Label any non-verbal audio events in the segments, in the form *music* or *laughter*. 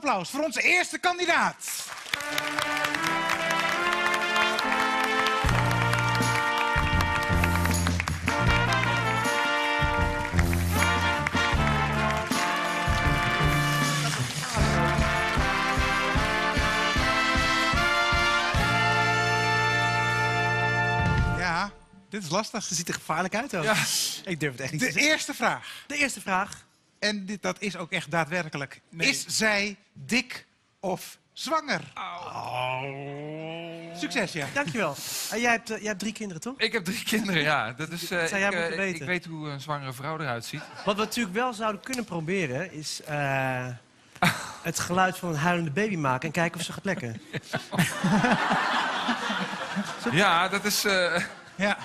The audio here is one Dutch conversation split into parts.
applaus voor onze eerste kandidaat. Ja, dit is lastig. Ze ziet er gevaarlijk uit ook. Ja. Ik durf het echt niet te De zeggen. eerste vraag. De eerste vraag. En dit, dat is ook echt daadwerkelijk. Nee. Is zij dik of zwanger? Succes, ja. Dankjewel. En jij, hebt, eh, jij hebt drie kinderen, toch? Ik heb drie kinderen, ja. Dat is, eh, Dat zou jij ik, eh, moeten weten. ik weet hoe een zwangere vrouw eruit ziet. Wat we natuurlijk wel zouden kunnen proberen, is eh, het geluid van een huilende baby maken en kijken of ze gaat lekken. *laughs* Ja, dat is... eh, ja.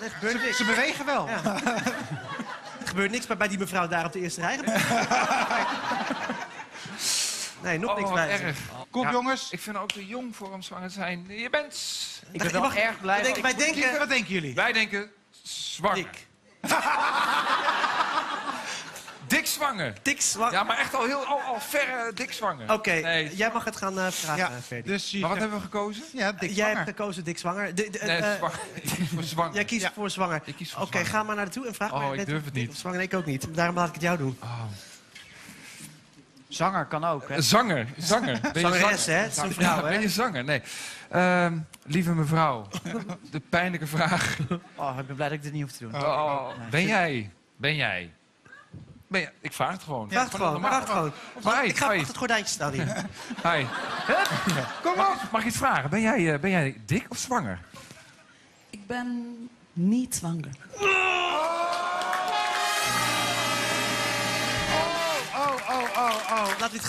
Niks. Ze bewegen wel. Ja. Er gebeurt niks bij, bij die mevrouw daar op de eerste rij. *laughs* Nee, nog oh, niks bij. erg. Kom Ja, jongens. Ik vind ook te jong voor om zwanger te zijn. Je bent... Ik ben wel erg blij. Wij denken, ik- wij denken Wat denken jullie? Wij denken zwanger. dik. *laughs* Dik zwanger. Dik. Ja, maar echt al heel al, al ver eh, dik zwanger. Oké, Nee. jij mag het gaan eh, vragen, Ja, eh, dus Maar wat hebben we gekozen? Ja, dik jij hebt gekozen dik zwanger. De, de, Nee, eh, zwanger. Ik kies voor zwanger. Jij kiest Ja. voor zwanger. Ik kies voor Oké, zwanger. ga maar naar naartoe en vraag Oh, maar. ik net durf het niet. Zwanger, ik ook niet. Daarom laat ik het jou doen. Oh. Zanger kan ook, hè? Zanger, zanger. Ben je Zangeres, zanger? hè? Het is een Ja, vrouw, ben hè? je zanger? Nee. Ehm, lieve mevrouw, de pijnlijke vraag. Oh, ik ben blij dat ik dit niet hoef te doen. Oh, Nee. ben jij? Ben jij? Ben je? Ik vraag het gewoon. Vraag het gewoon, vraag het gewoon. Maar, Ik ga hi, achter het gordijntje staan hier. *laughs* hi. Kom op. Mag ik iets vragen? Ben jij, eh, ben jij dik of zwanger? Ik ben niet zwanger. Oh, oh, oh, oh. Laat dit gaan.